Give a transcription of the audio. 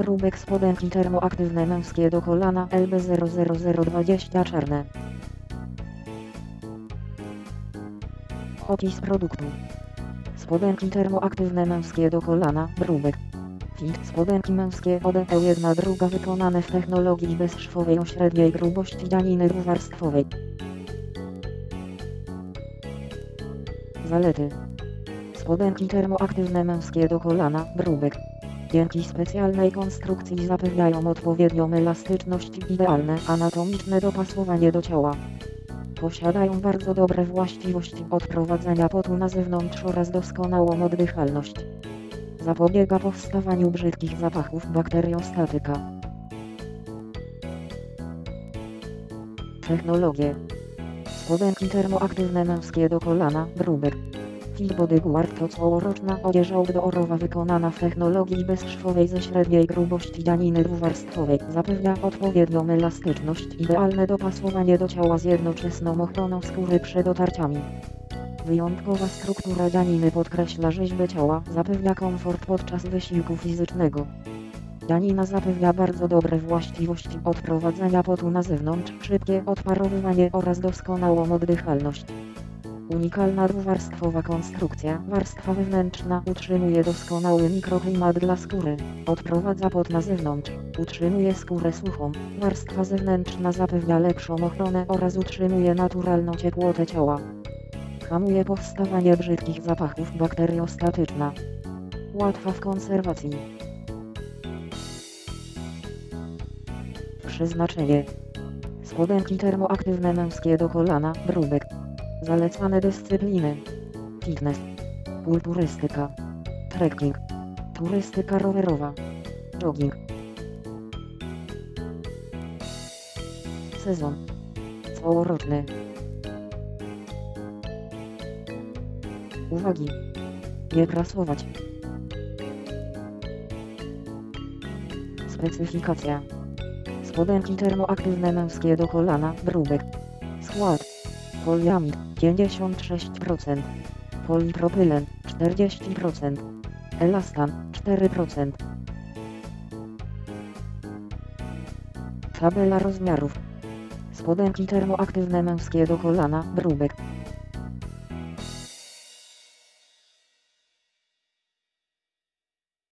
Brubek spodenki termoaktywne męskie do kolana LB00020 czarne. Opis produktu. Spodenki termoaktywne męskie do kolana, brubek. Fit spodenki męskie ODE jedna druga wykonane w technologii bezszwowej o średniej grubości dzianiny dwuwarstwowej. Zalety. Spodenki termoaktywne męskie do kolana, brubek. Dzięki specjalnej konstrukcji zapewniają odpowiednią elastyczność i idealne anatomiczne dopasowanie do ciała. Posiadają bardzo dobre właściwości odprowadzania potu na zewnątrz oraz doskonałą oddychalność. Zapobiega powstawaniu brzydkich zapachów bakteriostatyka. Technologie. Spodenki termoaktywne męskie do kolana, brubek. Fit Bodyguard to całoroczna odzież outdoorowa wykonana w technologii bezszwowej ze średniej grubości dzianiny dwuwarstwowej. Zapewnia odpowiednią elastyczność, idealne dopasowanie do ciała z jednoczesną ochroną skóry przed otarciami. Wyjątkowa struktura dzianiny podkreśla rzeźbę ciała, zapewnia komfort podczas wysiłku fizycznego. Dzianina zapewnia bardzo dobre właściwości odprowadzania potu na zewnątrz, szybkie odparowywanie oraz doskonałą oddychalność. Unikalna dwuwarstwowa konstrukcja, warstwa wewnętrzna utrzymuje doskonały mikroklimat dla skóry, odprowadza pot na zewnątrz, utrzymuje skórę suchą, warstwa zewnętrzna zapewnia lepszą ochronę oraz utrzymuje naturalną ciepłotę ciała. Hamuje powstawanie brzydkich zapachów bakteriostatyczna. Łatwa w konserwacji. Przeznaczenie. Spodenki termoaktywne męskie do kolana, brubek. Zalecane dyscypliny. Fitness. Kulturystyka. Trekking. Turystyka rowerowa. Jogging. Sezon. Całoroczny. Uwagi. Nie prasować. Specyfikacja. Spodenki termoaktywne męskie do kolana, brubek. Skład. Poliamid 56%. Polipropylen 40%. Elastan 4%. Tabela rozmiarów. Spodenki termoaktywne męskie do kolana, brubek.